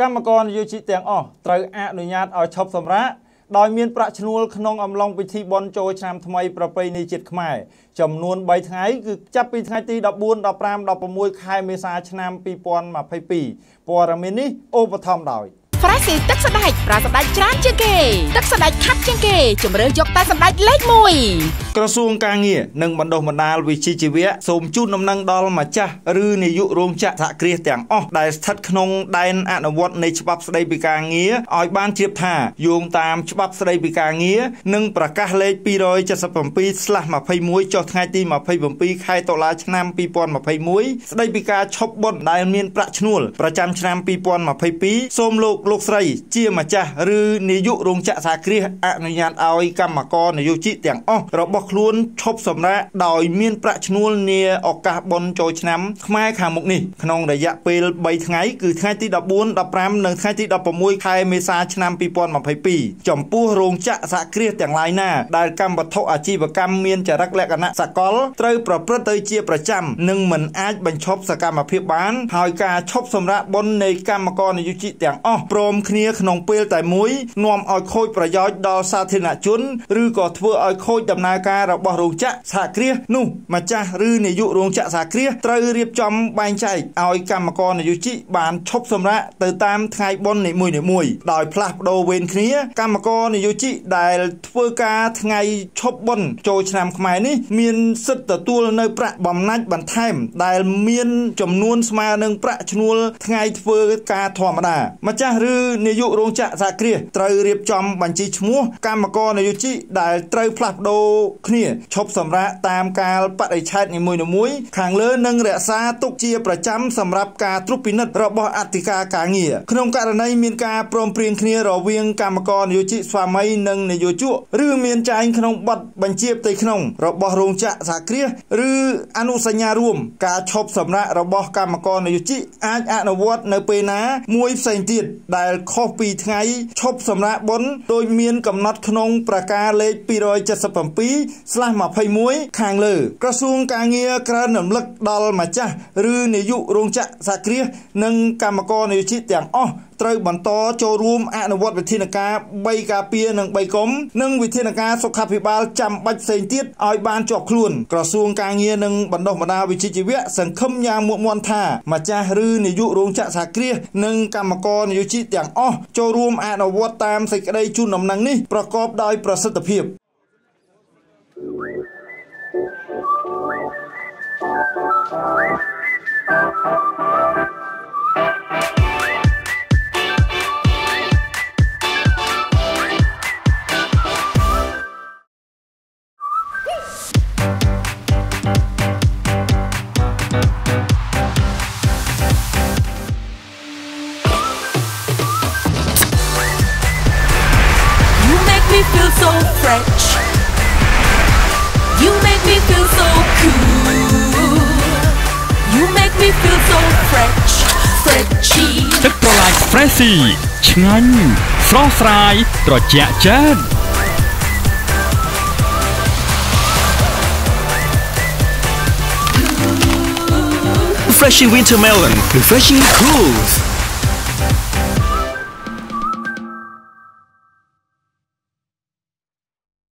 កម្មករនយោជិតទាំងអស់ត្រូវអនុញ្ញាតឲ្យឈប់សម្រាកដោយមានប្រាក់ឈ្នួលក្នុងអំឡុងពិធីបុណ្យចូលឆ្នាំថ្មីប្រពៃណីជាតិខ្មែរចំនួន3ថ្ងៃគឺចាប់ពីថ្ងៃទី14 15 16ខែមេសាឆ្នាំ2022ព័ត៌មាននេះឧបត្ថម្ភដោយ Fresh ទឹកសណ្តែកប្រាសណ្តែកច្រើនជាងគេ ទឹកសណ្តែកខាត់ជាងគេជំរឿយកតែសណ្តែកលេខ1ក្រសួងការងារនិងបណ្ដុះបណ្ដាលវិជ្ជាជីវៈសូមជូនដំណឹងដល់ម្ចាស់ឬនាយករោងចក្រសហគ្រាសទាំងអស់ដែលស្ថិតក្នុងដែនអនុវត្តនៃច្បាប់ស្តីពីការងារឲ្យបានជ្រាបថាយោងតាមច្បាប់ស្តីពីការងារនិងប្រកាសលេខ277/21ចុះថ្ងៃទី27ខែតុលាឆ្នាំ2021ស្តីពីការឈប់បុណ្យដែលមានប្រាក់ឈ្នួលប្រចាំឆ្នាំ2022សូមលោកលោកស្រី ជាម្ចាស់ឬនាយករោងចក្រសហគ្រាសអនុញ្ញាតឲ្យកម្មករនយោជិតទាំងអស់របស់ខ្លួនឈប់សម្រាកដោយមានប្រាក់ឈ្នួលនាឱកាសបុណ្យចូលឆ្នាំខ្មែរខាងមុខនេះក្នុងរយៈពេល3ថ្ងៃគឺថ្ងៃទី14 15និងថ្ងៃទី16ខែមេសាឆ្នាំ2022ចំពោះរោងចក្រសហគ្រាសទាំងឡាយណាដែលកម្មវត្ថុអាជីវកម្មមានចរិតលក្ខណៈសកលត្រូវប្រព្រឹត្តទៅជាប្រចាំនិងមិនអាចបញ្ឈប់សកម្មភាពបាន ហើយការឈប់សម្រាកបុណ្យនៃកម្មករនយោជិតទាំងអស់ព្រមគ្នាក្នុងពេលតែមួយនាំឲ្យខូចប្រយោជន៍ដល់សាធារណជនឬក៏ធ្វើឲ្យខូចដំណើរការរបស់រោងចក្រសហគ្រាសនោះម្ចាស់ឬនាយករោងចក្រសហគ្រាសត្រូវរៀបចំបែងចែកឲ្យកម្មករនយោជិបានឈប់សម្រាកទៅតាមថ្ងៃបុណ្យនីមួយៗដោយផ្លាស់ប្ដូរវេនគ្នា កម្មករនយោជិដែលធ្វើការថ្ងៃឈប់បុណ្យចូលឆ្នាំខ្មែរនេះមានសិទ្ធិទទួលនៅប្រាក់បំណាច់បន្ថែម ដែលមានចំនួនស្មើនឹងប្រាក់ឈ្នួលថ្ងៃធ្វើការធម្មតាម្ចាស់ឬនាយករោងចក្រសហគ្រាសត្រូវរៀបចំបញ្ជីឈ្មោះកម្មករនយោជិដែលត្រូវផ្លាស់ប្ដូរគ្នាឈប់សម្រាកតាមកាលបរិច្ឆេទនីមួយៗខាងលើនឹងរក្សាទុកជាប្រចាំសម្រាប់ការត្រួតពិនិត្យរបស់អធិការការងារក្នុងករណីមានការព្រមព្រៀងគ្នារវាងកម្មករនយោជិស្វាមីនិងនយោជកឬមានចែងក្នុងប័ណ្ណបញ្ជាផ្ទៃក្នុងរបស់រោងចក្រសហគ្រាសឬអនុសញ្ញារួមការឈប់សម្រាករបស់កម្មករនយោជិអាចអនុវត្តនៅពេលណាមួយផ្សេងទៀតដែលខុសពីថ្ងៃឈប់សម្រាកបុណ្យដោយមានកំណត់ក្នុងប្រការលេខ277/21ខាងលើ ក្រសួងការងារក្រើនរំលឹកដល់ម្ចាស់ឬនាយករោងចក្រសហគ្រាសនិងកម្មករនយោជិតទាំងអស់ ត្រូវបន្តចូលរួមអនុវត្តវិធានការ3ការពារនិង3កុំនិងវិធានការសុខាភិបាលចាំបាច់ផ្សេងទៀតឲ្យបានជាប់ខ្លួនក្រសួងការងារនិងបណ្ដុះបណ្ដាលវិជ្ជាជីវៈសង្ឃឹមយ៉ាងមុតមន់ថាម្ចាស់ឬនាយករោងចក្រសហគ្រាសនិងកម្មករនយោជិតទាំងអស់ចូលរួមអនុវត្តតាមសេចក្តីជូនដំណឹងនេះប្រកបដោយប្រសិទ្ធភាព Thank me feel so fresh. You make me feel so cool. You make me feel so fresh, freshy. ទឹកប្រឡាយ Freshy ឆ្ងាញ់ស្រស់ស្រាយត្រជាក់ចិត្ត Refreshing winter melon, refreshing cool.